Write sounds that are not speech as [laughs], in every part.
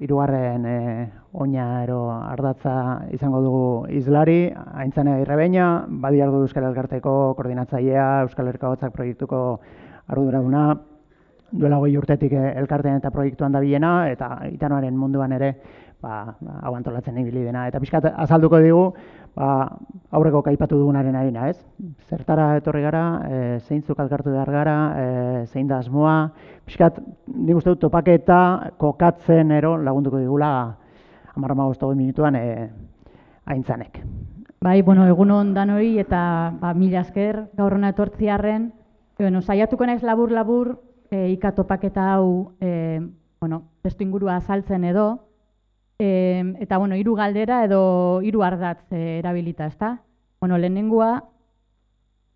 irugarren e, oina ero ardatza izango dugu izlari, aintzanea irrebeina, badiardu Euskal Elkarteko koordinatzailea, Euskal Herriko proiektuko arduraduna, duela goi urtetik eh, elkartean eta proiektuan dabilena, eta itanoaren munduan ere, ba, ba, hau antolatzen ibili dena. Eta pixkat azalduko digu, ba, aurreko kaipatu dugunaren harina, ez? Zertara etorri gara, e, zeintzuk alkartu behar gara, e, zein da asmoa, pixkat, nik uste dut topaketa kokatzen ero lagunduko digula amarra magozto minutuan e, aintzanek. Bai, bueno, egun ondan hori eta ba, mila esker gaur hona etortziarren, bueno, saiatuko naiz labur-labur e, ikatopaketa hau e, bueno, testu ingurua azaltzen edo, e, eta bueno, hiru galdera edo hiru ardatz e, erabilita, ezta? Bueno, lehenengua,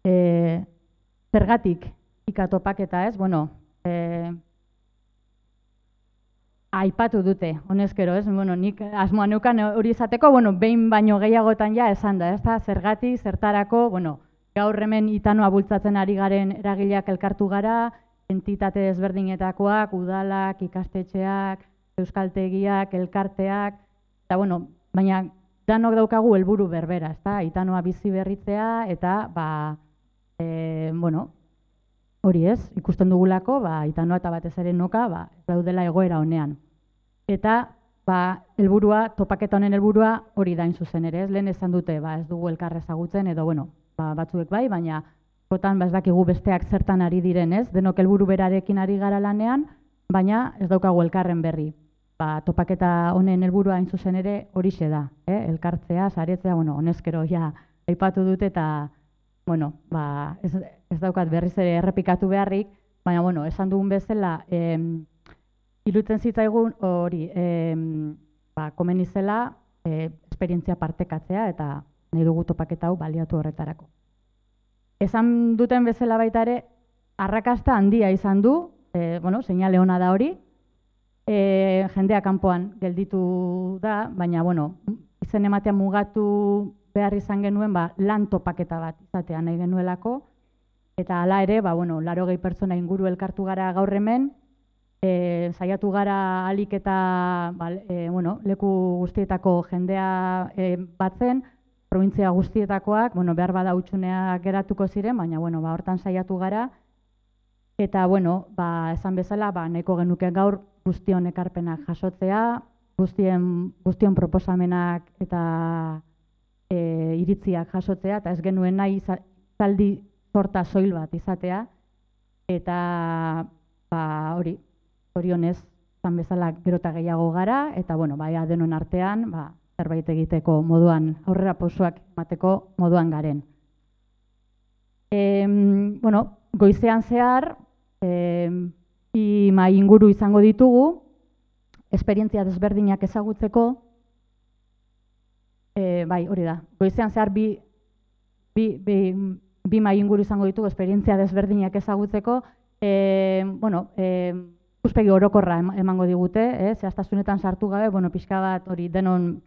e, zergatik ikatopaketa, ez? Bueno, e, aipatu dute, honezkero, ez? Bueno, nik asmoa neukan hori izateko, bueno, behin baino gehiagotan ja esan da, ez da? Zergatik, zertarako, bueno, gaur hemen itanoa bultzatzen ari garen eragileak elkartu gara, entitate desberdinetakoak, udalak, ikastetxeak, euskaltegiak, elkarteak, eta bueno, baina danok daukagu helburu berbera, ezta? Itanoa bizi berritzea eta ba e, bueno, hori ez, ikusten dugulako, ba itanoa eta batez ere noka, ba daudela egoera honean. Eta ba helburua, topaketa honen helburua hori da in zuzen ere, ez? Lehen esan dute, ba ez dugu elkar ezagutzen edo bueno, ba batzuek bai, baina askotan ba ez dakigu besteak zertan ari diren, ez? Denok helburu berarekin ari gara lanean, baina ez daukagu elkarren berri. Ba, topaketa honen helburua hain zuzen ere horixe da, eh? elkartzea, saretzea, bueno, honezkero ja aipatu dute eta bueno, ba, ez, ez daukat berriz ere errepikatu beharrik, baina bueno, esan dugun bezala, em, irutzen zitzaigun hori, em, ba, komen izela, e, esperientzia partekatzea eta nahi dugu topaketa hau baliatu horretarako. Esan duten bezala baita ere, arrakasta handia izan du, e, bueno, seinale ona da hori, e, jendea kanpoan gelditu da, baina, bueno, izen ematea mugatu behar izan genuen, ba, lan topaketa bat izatea nahi genuelako, eta hala ere, ba, bueno, laro gehi pertsona inguru elkartu gara gaur hemen, e, saiatu gara alik eta ba, e, bueno, leku guztietako jendea e, batzen, provintzia guztietakoak, bueno, behar bada utxunea geratuko ziren, baina, bueno, ba, hortan saiatu gara. Eta, bueno, ba, esan bezala, ba, neko genuke gaur guztion ekarpenak jasotzea, guztien, guztion proposamenak eta e, iritziak jasotzea, eta ez genuen nahi zaldi sorta soil bat izatea. Eta, ba, hori, honez, zan bezala gerota gehiago gara, eta, bueno, ba, denon artean, ba, zerbait egiteko moduan, aurrera pausoak emateko moduan garen. E, bueno, goizean zehar, e, bi mai inguru izango ditugu, esperientzia desberdinak ezagutzeko, e, bai, hori da, goizean zehar bi, bi, bi, bi mai inguru izango ditugu, esperientzia desberdinak ezagutzeko, e, bueno, e, ikuspegi orokorra emango digute, eh, zehaztasunetan sartu gabe, bueno, pixka bat hori denon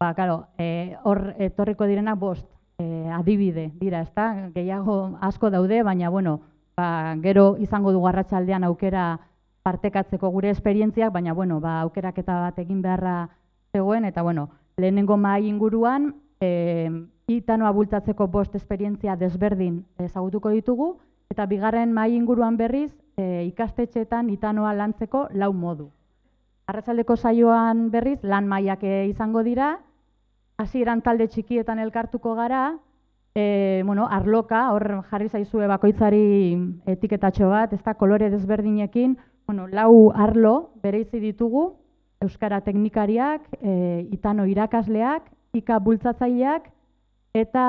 ba, claro, e, hor etorriko direna bost e, adibide dira, ezta? Gehiago asko daude, baina bueno, ba, gero izango du garratsaldean aukera partekatzeko gure esperientziak, baina bueno, ba, aukeraketa bat egin beharra zegoen, eta bueno, lehenengo mai inguruan, e, itanoa bultatzeko bost esperientzia desberdin ezagutuko ditugu, eta bigarren mai inguruan berriz, e, ikastetxeetan itanoa lantzeko lau modu. Arratsaldeko saioan berriz lan mailak izango dira, hasieran talde txikietan elkartuko gara, e, bueno, arloka, hor jarri zaizue bakoitzari etiketatxo bat, ez da, kolore desberdinekin, bueno, lau arlo bereizi ditugu, Euskara teknikariak, e, itano irakasleak, ika bultzatzaileak, eta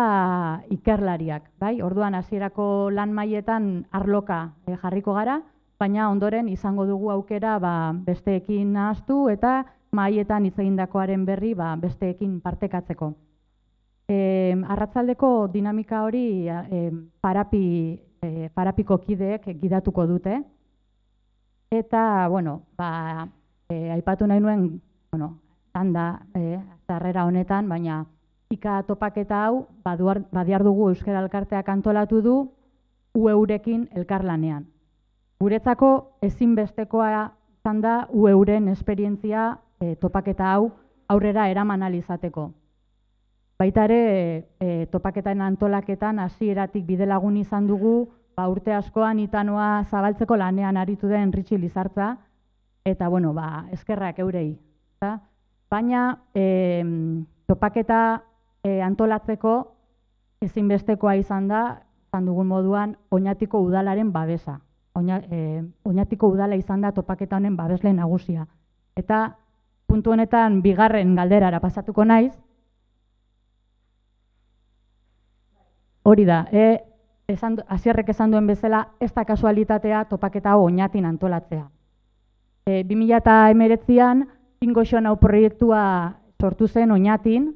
ikerlariak, bai? Orduan hasierako lan mailetan arloka e, jarriko gara, baina ondoren izango dugu aukera ba, besteekin nahaztu eta maietan hitz egindakoaren berri ba, besteekin partekatzeko. E, arratzaldeko dinamika hori e, parapi, e, parapiko kideek gidatuko dute. Eta, bueno, ba, e, aipatu nahi nuen, bueno, tanda, e, zarrera honetan, baina ika topaketa hau, baduar, badiar dugu Euskara Elkarteak antolatu du, ueurekin elkarlanean. Guretzako ezinbestekoa izan da ueuren esperientzia e, topaketa hau aurrera eraman alizateko. Baita ere, e, topaketaren antolaketan hasieratik bide lagun izan dugu, ba, urte askoan itanoa zabaltzeko lanean aritu den Ritxi Lizartza, eta bueno, ba, eskerrak eurei. Eta, baina e, topaketa e, antolatzeko ezinbestekoa izan da, izan dugun moduan, oinatiko udalaren babesa. Oina, e, oinatiko udala izan da topaketa honen babesle nagusia. Eta puntu honetan bigarren galderara pasatuko naiz, hori da, e, esan, azierrek esan duen bezala, ez da kasualitatea topaketa hau oinatin antolatzea. E, 2008an, Tingo hau proiektua sortu zen oinatin,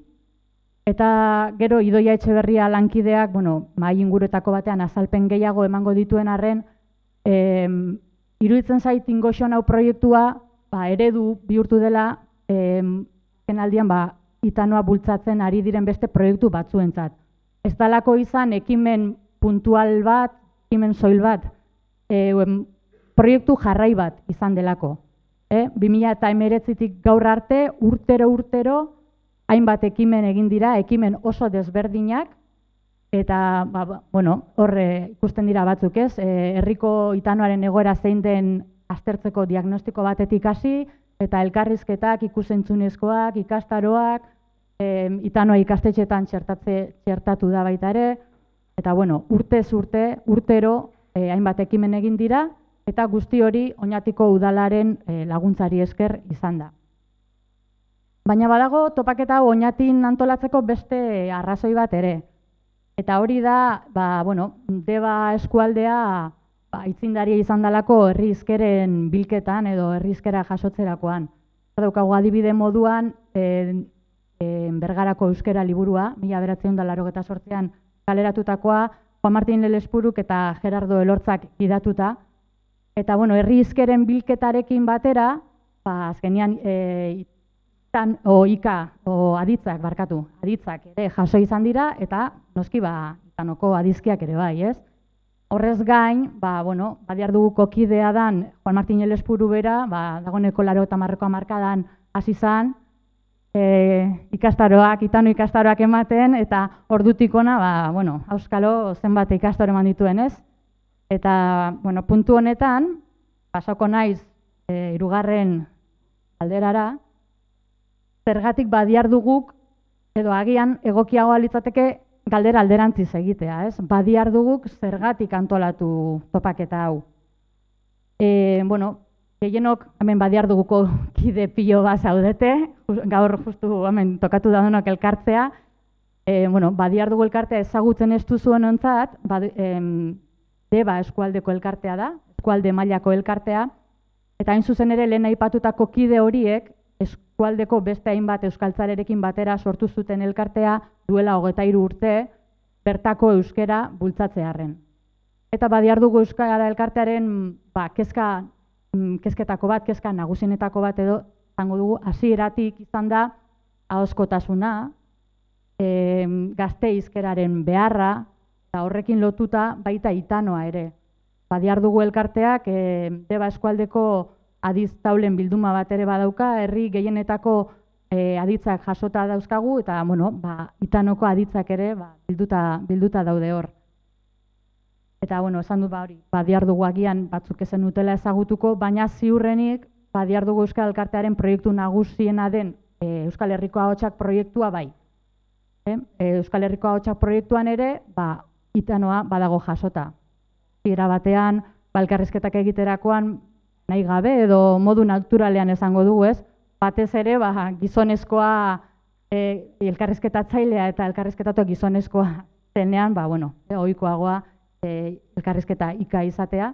eta gero idoia etxeberria lankideak, bueno, mai inguruetako batean azalpen gehiago emango dituen arren, e, iruditzen zait Tingo hau proiektua ba, eredu bihurtu dela, e, kenaldian ba, itanoa bultzatzen ari diren beste proiektu batzuentzat. Ez dalako izan ekimen puntual bat, ekimen soil bat, e, proiektu jarrai bat izan delako. E, 2000 eta emeretzitik gaur arte, urtero urtero, hainbat ekimen egin dira, ekimen oso desberdinak, eta, ba, ba bueno, horre ikusten dira batzuk ez, e, herriko itanoaren egoera zein den aztertzeko diagnostiko batetik hasi, eta elkarrizketak ikusentzunezkoak, ikastaroak, e, itanoa ikastetxetan txertatze, txertatu da baita ere, Eta bueno, urtez urte, urtero eh, hainbat ekimen egin dira eta guzti hori oinatiko udalaren eh, laguntzari esker izan da. Baina badago topaketa oinatin antolatzeko beste arrazoi bat ere. Eta hori da, ba, bueno, deba eskualdea ba, itzindaria izan dalako herrizkeren bilketan edo herrizkera jasotzerakoan. Daukagu adibide moduan, e, bergarako euskera liburua, mila beratzen da laro sortzean kaleratutakoa Juan Martin Lelespuruk eta Gerardo Elortzak idatuta. Eta, bueno, herri izkeren bilketarekin batera, ba, azkenian, e, tan, o ika, o aditzak, barkatu, aditzak ere jaso izan dira, eta noski, ba, itanoko adizkiak ere bai, ez? Horrez gain, ba, bueno, badiar dugu kokidea dan Juan Martin Lelespuru bera, ba, dagoneko laro eta marreko amarkadan hasi zan, e, ikastaroak, itano ikastaroak ematen, eta ordutik ona, ba, bueno, auskalo zenbat ikastaro eman dituen ez. Eta, bueno, puntu honetan, pasako naiz, e, irugarren alderara, zergatik badiar duguk, edo agian egokiagoa litzateke galdera alderantziz egitea, ez? Badiar duguk zergatik antolatu topaketa hau. E, bueno, Gehienok hemen badiar duguko [laughs] kide pilo bat zaudete, gaur justu hemen tokatu da denok elkartzea. E, bueno, badiar dugu elkartea ezagutzen ez duzuen ontzat, bad, em, deba eskualdeko elkartea da, eskualde mailako elkartea, eta hain zuzen ere lehen aipatutako kide horiek, eskualdeko beste hainbat euskaltzarerekin batera sortu zuten elkartea duela hogeta hiru urte, bertako euskera bultzatzearen. Eta badiar dugu euskara elkartearen ba, kezka kezketako bat, kezka nagusinetako bat edo, zango dugu, hasieratik izan da, ahoskotasuna, e, gazte izkeraren beharra, eta horrekin lotuta baita itanoa ere. Badiar dugu elkarteak, e, deba eskualdeko adiz taulen bilduma bat ere badauka, herri gehienetako e, aditzak jasota dauzkagu, eta bueno, ba, itanoko aditzak ere ba, bilduta, bilduta daude hor. Eta, bueno, esan du ba hori, badiar dugu agian batzuk ezen utela ezagutuko, baina ziurrenik badiar dugu Euskal Elkartearen proiektu nagusiena den e, Euskal Herriko Ahotsak proiektua bai. E, Euskal Herriko Ahotsak proiektuan ere, ba, itanoa badago jasota. Ira batean, balkarrizketak egiterakoan nahi gabe edo modu naturalean esango dugu ez, batez ere, ba, gizonezkoa e, elkarrizketatzailea eta elkarrizketatu gizonezkoa zenean, ba, bueno, e, oikoagoa, e, elkarrizketa ika izatea.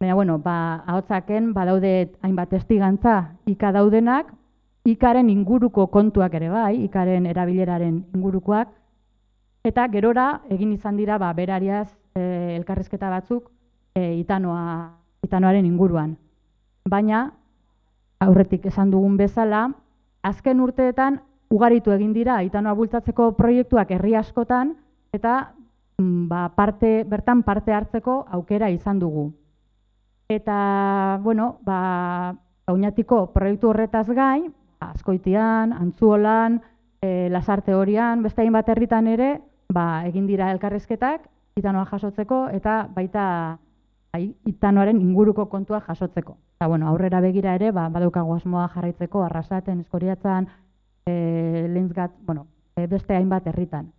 Baina, bueno, ba, ahotzaken, badaude hainbat estigantza ika daudenak, ikaren inguruko kontuak ere bai, ikaren erabileraren ingurukoak, eta gerora egin izan dira ba, berariaz e, elkarrizketa batzuk e, itanoa, itanoaren inguruan. Baina, aurretik esan dugun bezala, azken urteetan ugaritu egin dira itanoa bultzatzeko proiektuak herri askotan, eta ba, parte, bertan parte hartzeko aukera izan dugu. Eta, bueno, ba, oinatiko proiektu horretaz gain, askoitian, antzuolan, e, lasarte horian, beste hainbat herritan ere, ba, egin dira elkarrizketak, itanoa jasotzeko, eta baita ai, itanoaren inguruko kontua jasotzeko. Eta, bueno, aurrera begira ere, ba, badaukago asmoa jarraitzeko, arrasaten, eskoriatzen, e, lehentzgat, bueno, e, beste hainbat herritan.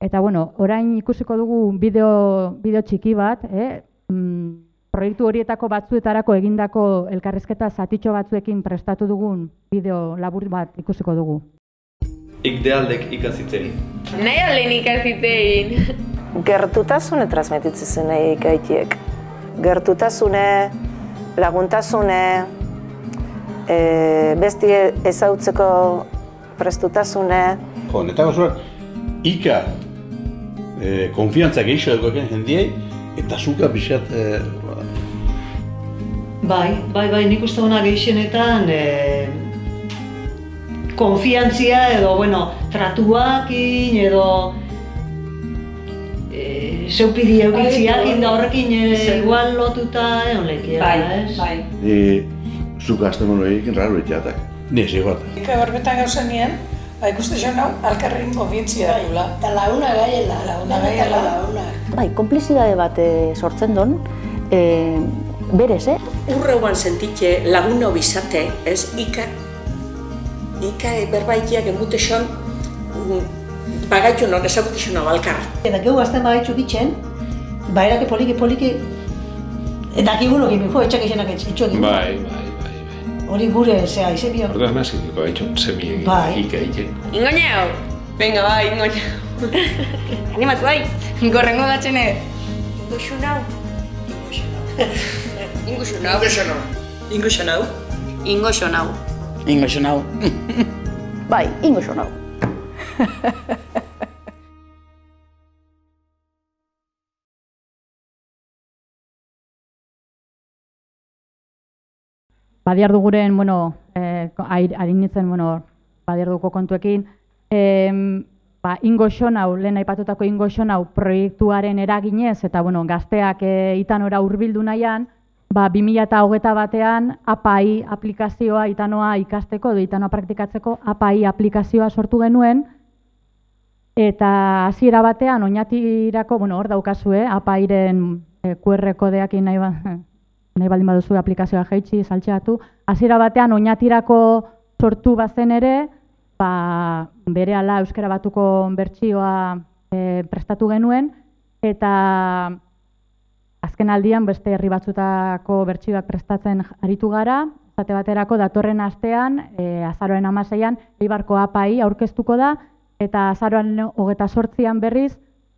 Eta, bueno, orain ikusiko dugu bideo, bideo txiki bat, eh? mm, proiektu horietako batzuetarako egindako elkarrizketa zatitxo batzuekin prestatu dugun bideo labur bat ikusiko dugu. Ikdealdek ikazitzein. Nahi aldein ikazitzein. [laughs] Gertutasune transmititzen zen nahi ikaitiek. Gertutasune, laguntasune, e, besti ezautzeko prestutasune. Jo, netako zuen, ika e, konfiantza gehiago dagoeken jendiei, eta zuka pixat... E, bai, bai, bai, nik uste hona gehixenetan e, konfiantzia edo, bueno, tratuakin edo e, zeupidi eukitzia, inda horrekin e, igual lotuta egon lekia, bai, ez? Bai, e, zuka azte mono egin raro itiatak. Ni egot. Ika horbetan gauza nien, ba ikuste jo nau, alkarrekin konfientzia dugula. Eta launa gaiela, Launa gaiela. launak. Bai, konplizidade bat e, sortzen don, e, berez, eh? Urreuan sentitxe laguna bizate, ez, ika, ika e, berbaikiak emute son, bagaitu non ezagute son abalkar. Eta geu azten bagaitxu ditzen, bairake poliki poliki, eta kibuno gimi, jo, etxak izenak. Bai, bai, bai, bai. Hori gure, zea, izebio. Orduan más indiko haitxo, semi egin, Bai. ika egin. Ingoñau. Venga, bai, ingoñau. [laughs] Animatu bai, gorrengo gatxene. Ingoxu nau. Ingoxo nau. Ingoxo nau. Ingoxo nau. Ingoxo nau. Bai, ingo xo nau. [laughs] badiardu guren, bueno, eh, harinitzen, bueno, badiarduko kontuekin, em, ba, ingo xonau, lehen aipatutako ingo xonau proiektuaren eraginez, eta bueno, gazteak e, itanora hurbildu nahian, ba, 2008 batean APAI aplikazioa itanoa ikasteko, edo itanoa praktikatzeko APAI aplikazioa sortu genuen, eta hasiera batean oinatirako, bueno, hor daukazue, APAIren e, QR kodeakin nahi, ba, [laughs] nahi baldin baduzu aplikazioa jaitsi, saltxeatu, hasiera batean oinatirako sortu bazen ere, ba, bere ala euskara batuko bertsioa e, prestatu genuen, eta azken aldian beste herri batzutako bertsioak prestatzen aritu gara, zate baterako datorren astean, e, azaroen amaseian, Eibarko apai aurkeztuko da, eta azaroan hogeta sortzian berriz,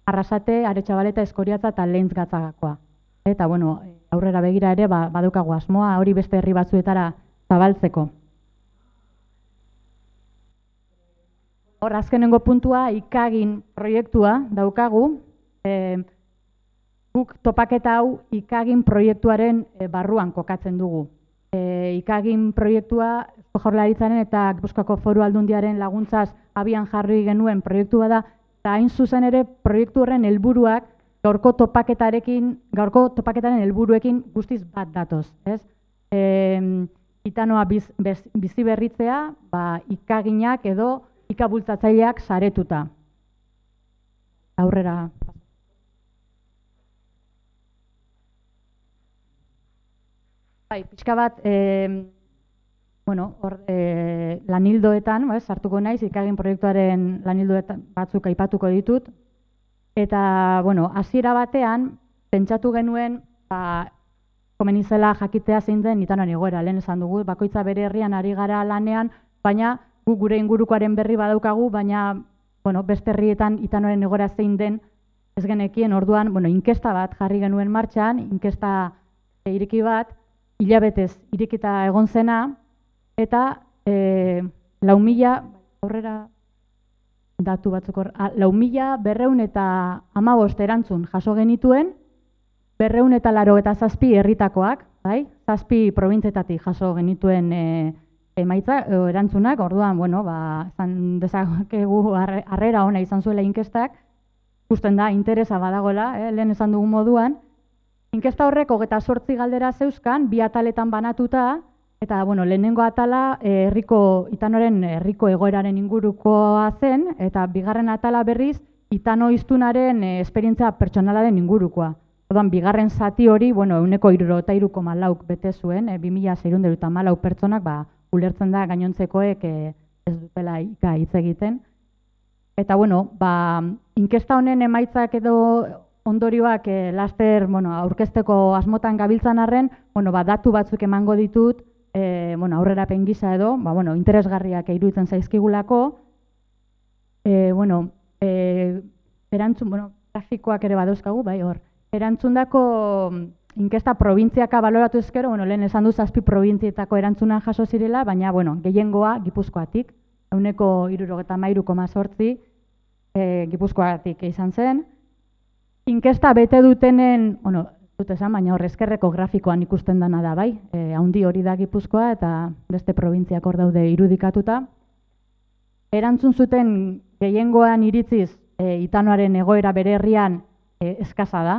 arrasate, aretsabaleta, eskoriatza eta lehintz gatzagakoa. Eta, bueno, aurrera begira ere, ba, badukagu asmoa, hori beste herri batzuetara zabaltzeko. Hor, azkenengo puntua, ikagin proiektua daukagu. E, guk topaketa hau ikagin proiektuaren e, barruan kokatzen dugu. E, ikagin proiektua Eusko Jaurlaritzaren eta Gipuzkoako Foru Aldundiaren laguntzaz abian jarri genuen proiektua da, eta hain zuzen ere proiektu horren helburuak gaurko topaketarekin, gaurko topaketaren helburuekin guztiz bat datoz, ez? E, itanoa biz, bez, bizi berritzea, ba, ikaginak edo ikabultzatzaileak saretuta. Aurrera. Bai, pixka bat, e, bueno, hor, e, lanildoetan, ba, sartuko naiz, ikagin proiektuaren lanildoetan batzuk aipatuko ditut, Eta, bueno, hasiera batean, pentsatu genuen, ba, komenizela jakitea zein den itanon egoera, lehen esan dugu, bakoitza bere herrian ari gara lanean, baina gu gure ingurukoaren berri badaukagu, baina, bueno, beste herrietan itanoren egoera zein den, ez genekien, orduan, bueno, inkesta bat jarri genuen martxan, inkesta iriki bat, hilabetez irikita egon zena, eta e, lau mila, aurrera datu batzuk hor, lau mila berreun eta amabost erantzun jaso genituen, berreun eta laro eta zazpi herritakoak, bai? zazpi probintzetatik jaso genituen e, emaitza, e, erantzunak, orduan, bueno, ba, zan dezakegu harrera ona izan zuela inkestak, ikusten da, interesa badagoela, eh, lehen esan dugun moduan, inkesta horrek hogeta sortzi galdera zeuzkan, bi ataletan banatuta, Eta, bueno, lehenengo atala, eh, herriko itanoren herriko egoeraren ingurukoa zen, eta bigarren atala berriz, itano iztunaren e, esperientzia pertsonalaren ingurukoa. Orduan, bigarren zati hori, bueno, euneko iruro eta iruko malauk bete zuen, e, 2000 eta malau pertsonak, ba, ulertzen da gainontzekoek e, ez dutela ika hitz egiten. Eta, bueno, ba, inkesta honen emaitzak edo ondorioak e, laster, bueno, aurkezteko asmotan gabiltzan arren, bueno, ba, datu batzuk emango ditut, e, bueno, aurrera pengisa edo, ba, bueno, interesgarriak iruditzen zaizkigulako, e, bueno, e, erantzun, bueno, grafikoak ere badauzkagu, bai, hor, erantzundako mm, inkesta provintziaka baloratu ezkero, bueno, lehen esan du zazpi provintzietako erantzuna jaso zirela, baina, bueno, gehiengoa gipuzkoatik, euneko irurogeta mairu koma sortzi, e, gipuzkoatik izan zen. Inkesta bete dutenen, bueno, dut esan, baina horrezkerreko grafikoan ikusten dana da, bai? E, haundi hori da Gipuzkoa eta beste probintziak hor daude irudikatuta. Erantzun zuten gehiengoan iritziz e, itanoaren egoera bere herrian e, eskasa da.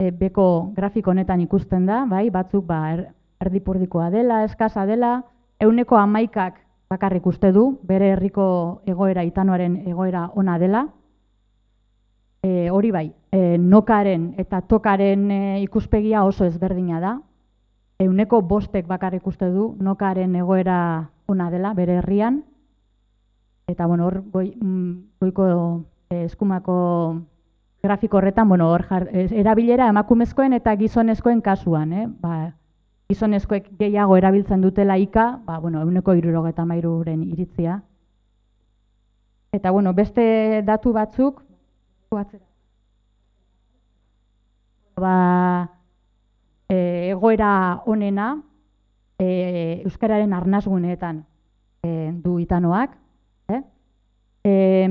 E, beko grafiko honetan ikusten da, bai? Batzuk ba, er, erdipurdikoa dela, eskasa dela, euneko amaikak bakarrik uste du, bere herriko egoera, itanoaren egoera ona dela. E, hori bai, e, nokaren eta tokaren e, ikuspegia oso ezberdina da. Euneko bostek bakar ikuste du nokaren egoera ona dela bere herrian. Eta bueno, hor goi, mm, goiko e, eskumako grafiko horretan, bueno, hor jar, erabilera emakumezkoen eta gizonezkoen kasuan, eh? Ba, gizonezkoek gehiago erabiltzen dutela ika, ba, bueno, euneko irurogeta mairuren iritzia. Eta, bueno, beste datu batzuk, atzera ba, e, egoera honena e, Euskararen arnazguneetan e, du itanoak. E? E,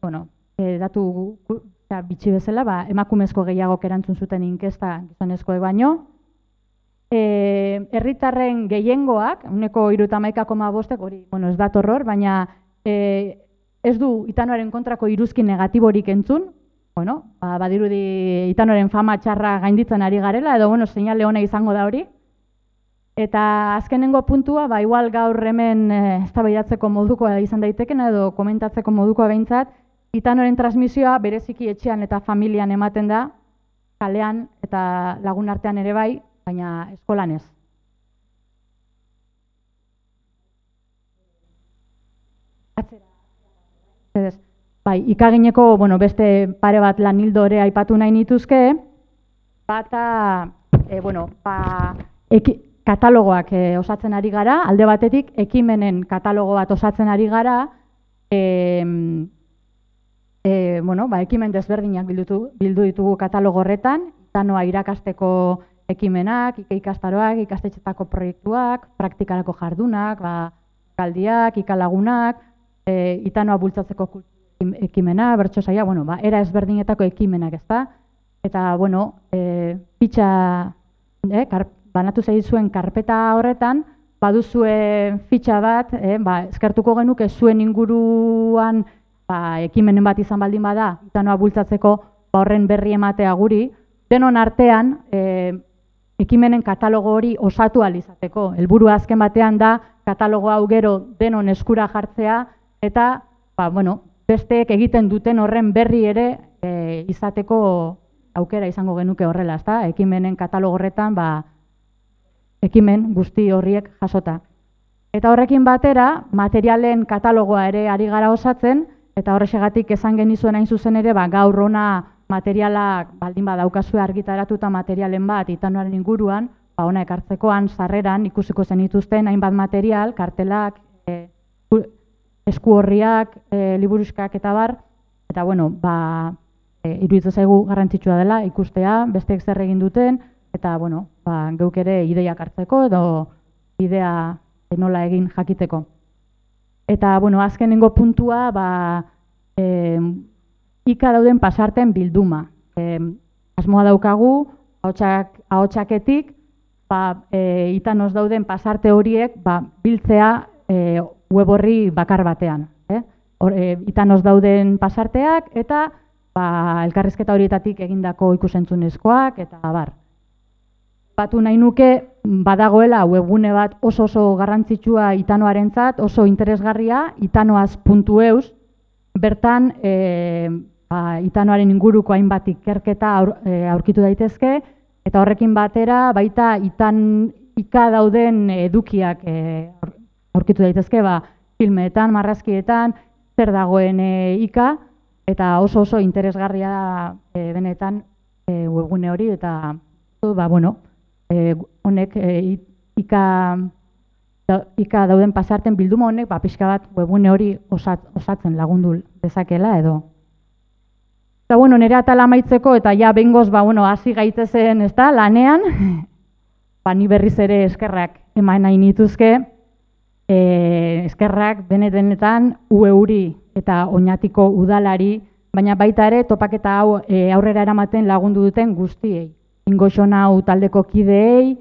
bueno, e, datu ja, bitxi bezala, ba, emakumezko gehiago erantzun zuten inkesta gizonezkoek baino. E, herritarren gehiengoak, uneko irutamaika koma bostek, hori bueno, ez datorror, baina e, ez du itanoaren kontrako iruzki negatiborik entzun, bueno, ba, badirudi itanoren fama txarra gainditzen ari garela, edo, bueno, seinale ona izango da hori. Eta azkenengo puntua, ba, igual gaur hemen e, eztabaidatzeko modukoa izan daiteken, edo komentatzeko modukoa behintzat, itanoren transmisioa bereziki etxean eta familian ematen da, kalean eta lagun artean ere bai, baina eskolan ez. Atzera. Bai, ikagineko, bueno, beste pare bat lan ere aipatu nahi nituzke, bata, e, bueno, ba, eki, katalogoak e, osatzen ari gara, alde batetik, ekimenen katalogo bat osatzen ari gara, e, e, bueno, ba, ekimen desberdinak bildutu, bildu ditugu katalogo horretan, tanoa irakasteko ekimenak, ikastaroak, ikastetxetako proiektuak, praktikarako jardunak, ba, kaldiak, ikalagunak, e, itanoa bultzatzeko ekimena, bertso saia, bueno, ba, era ezberdinetako ekimenak, ezta? Eta, bueno, e, fitxa, e, kar, banatu zuen karpeta horretan, baduzue fitxa bat, e, ba, eskertuko genuke zuen inguruan ba, ekimenen bat izan baldin bada, itanoa bultzatzeko ba, horren berri ematea guri, denon artean, e, ekimenen katalogo hori osatu alizateko. Helburu azken batean da, katalogo hau gero denon eskura jartzea, eta, ba, bueno, besteek egiten duten horren berri ere e, izateko aukera izango genuke horrela, ezta? Ekimenen katalogo horretan, ba, ekimen guzti horriek jasota. Eta horrekin batera, materialen katalogoa ere ari gara osatzen, eta horrexegatik esan genizuen hain zuzen ere, ba, gaur ona materialak baldin badaukazue argitaratuta materialen bat itanoaren inguruan, ba, ona ekartzekoan, sarreran, ikusiko zen ituzten hainbat material, kartelak, e, esku horriak, e, liburuskak eta bar, eta bueno, ba, e, iruditzen zaigu garrantzitsua dela ikustea, besteek zer egin duten, eta bueno, ba, geuk ere ideiak hartzeko edo idea nola egin jakiteko. Eta bueno, azkenengo puntua, ba, e, ika dauden pasarten bilduma. E, asmoa daukagu, ahotsak, ahotsaketik, ba, e, itanos dauden pasarte horiek ba, biltzea e, web horri bakar batean. Eh? Or, e, itanos dauden pasarteak eta ba, elkarrizketa horietatik egindako ikusentzunezkoak eta bar. batu nahi nuke badagoela webgune bat oso oso garrantzitsua itanoarentzat, oso interesgarria, itanoaz.eus, bertan e, ba, itanoaren inguruko hainbat ikerketa aur, e, aurkitu daitezke, eta horrekin batera baita itan ika dauden edukiak e, aurkitu daitezke, ba, filmeetan, marrazkietan, zer dagoen e, ika, eta oso oso interesgarria da e, benetan e, webgune hori, eta ba, bueno, e, honek e, ika, da, ika dauden pasarten bilduma honek ba, pixka bat webune hori osat, osatzen lagundu dezakela edo. Eta bueno, nire atala maitzeko eta ja bengoz ba, bueno, hasi gaitezen ez da, lanean, [laughs] ba, ni berriz ere eskerrak eman nahi nituzke, e, eskerrak benetenetan ue eta oinatiko udalari, baina baita ere topaketa hau e, aurrera eramaten lagundu duten guztiei. Ingoxonau taldeko kideei,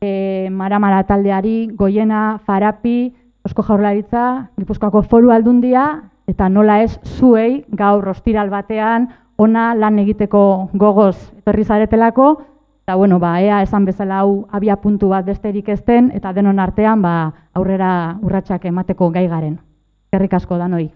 e, maramara taldeari, goiena, farapi, osko jaurlaritza, gipuzkoako foru aldundia, eta nola ez zuei gaur ostiral batean ona lan egiteko gogoz etorri zaretelako, eta bueno, ba, ea esan bezala hau abia puntu bat besterik ezten, eta denon artean ba, aurrera urratsak emateko gai garen. Gerrik asko danoi.